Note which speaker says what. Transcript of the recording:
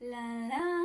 Speaker 1: La la.